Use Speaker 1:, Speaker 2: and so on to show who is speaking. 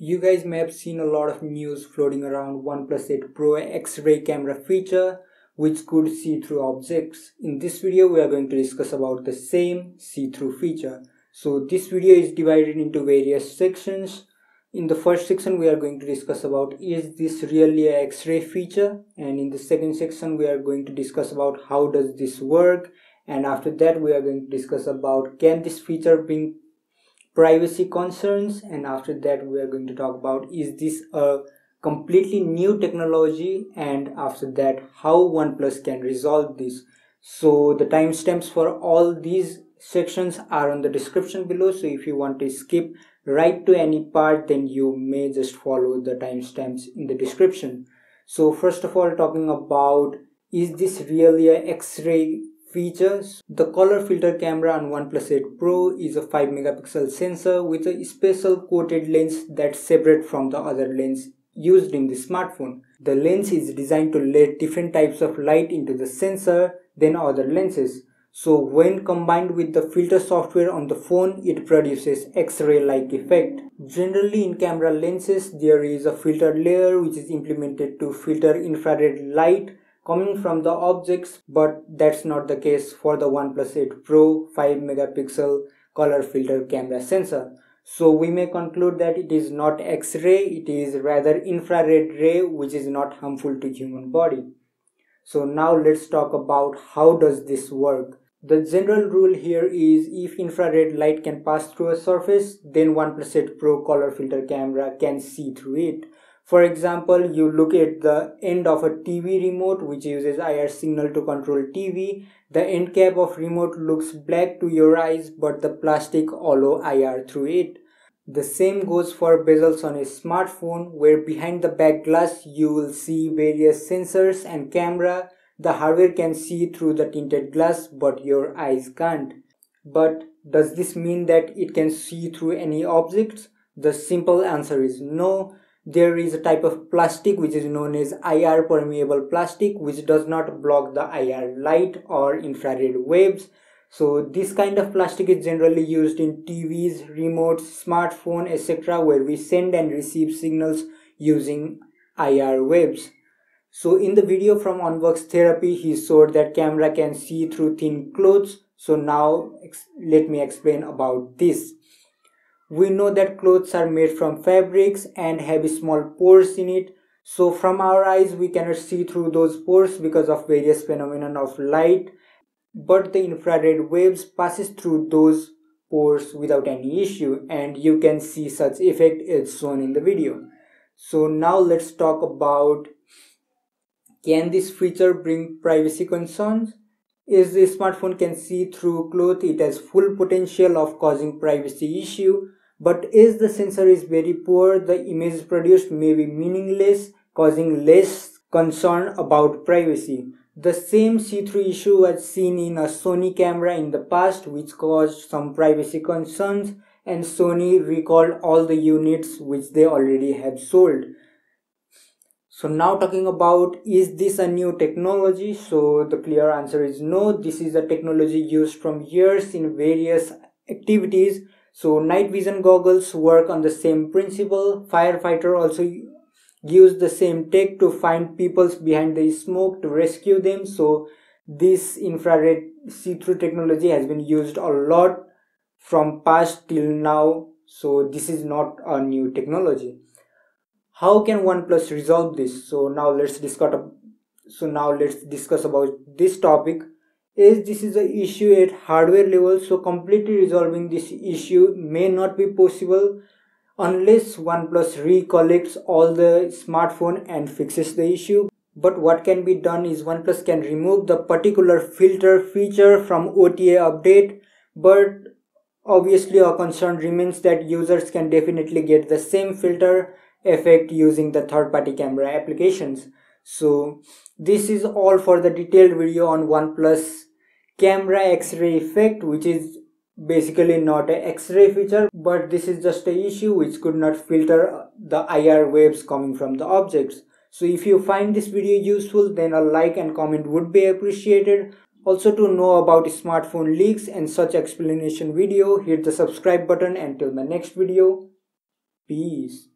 Speaker 1: You guys may have seen a lot of news floating around OnePlus 8 Pro X-ray camera feature which could see through objects. In this video we are going to discuss about the same see-through feature. So this video is divided into various sections. In the first section we are going to discuss about is this really a X-ray feature and in the second section we are going to discuss about how does this work and after that we are going to discuss about can this feature bring privacy concerns and after that we are going to talk about is this a completely new technology? And after that how OnePlus can resolve this? So the timestamps for all these sections are on the description below. So if you want to skip right to any part then you may just follow the timestamps in the description. So first of all talking about is this really a x-ray Features The color filter camera on OnePlus 8 Pro is a 5 megapixel sensor with a special coated lens that's separate from the other lens used in the smartphone. The lens is designed to let different types of light into the sensor than other lenses. So when combined with the filter software on the phone, it produces X-ray like effect. Generally in camera lenses, there is a filter layer which is implemented to filter infrared light coming from the objects but that's not the case for the OnePlus 8 Pro 5 megapixel color filter camera sensor. So we may conclude that it is not X-ray, it is rather infrared ray which is not harmful to human body. So now let's talk about how does this work. The general rule here is if infrared light can pass through a surface, then OnePlus 8 Pro color filter camera can see through it. For example, you look at the end of a TV remote which uses IR signal to control TV. The end cap of remote looks black to your eyes but the plastic allow IR through it. The same goes for bezels on a smartphone where behind the back glass you will see various sensors and camera. The hardware can see through the tinted glass but your eyes can't. But does this mean that it can see through any objects? The simple answer is no there is a type of plastic which is known as IR permeable plastic which does not block the IR light or infrared waves. So this kind of plastic is generally used in TVs, remotes, smartphone etc where we send and receive signals using IR waves. So in the video from Unbox Therapy he showed that camera can see through thin clothes. So now let me explain about this. We know that clothes are made from fabrics and have small pores in it. So from our eyes, we cannot see through those pores because of various phenomena of light. But the infrared waves passes through those pores without any issue and you can see such effect as shown in the video. So now let's talk about can this feature bring privacy concerns? Is the smartphone can see through cloth, it has full potential of causing privacy issue but as the sensor is very poor, the image produced may be meaningless, causing less concern about privacy. The same see-through issue was seen in a Sony camera in the past which caused some privacy concerns and Sony recalled all the units which they already had sold. So now talking about is this a new technology? So the clear answer is no. This is a technology used from years in various activities so night vision goggles work on the same principle. Firefighter also use the same tech to find people behind the smoke to rescue them. So this infrared see-through technology has been used a lot from past till now. So this is not a new technology. How can OnePlus resolve this? So now let's discuss. So now let's discuss about this topic as this is an issue at hardware level so completely resolving this issue may not be possible unless OnePlus recollects all the smartphone and fixes the issue. But what can be done is OnePlus can remove the particular filter feature from OTA update but obviously our concern remains that users can definitely get the same filter effect using the third-party camera applications. So this is all for the detailed video on OnePlus camera x-ray effect which is basically not a x-ray feature but this is just a issue which could not filter the IR waves coming from the objects. So if you find this video useful then a like and comment would be appreciated. Also to know about smartphone leaks and such explanation video hit the subscribe button until my next video. Peace.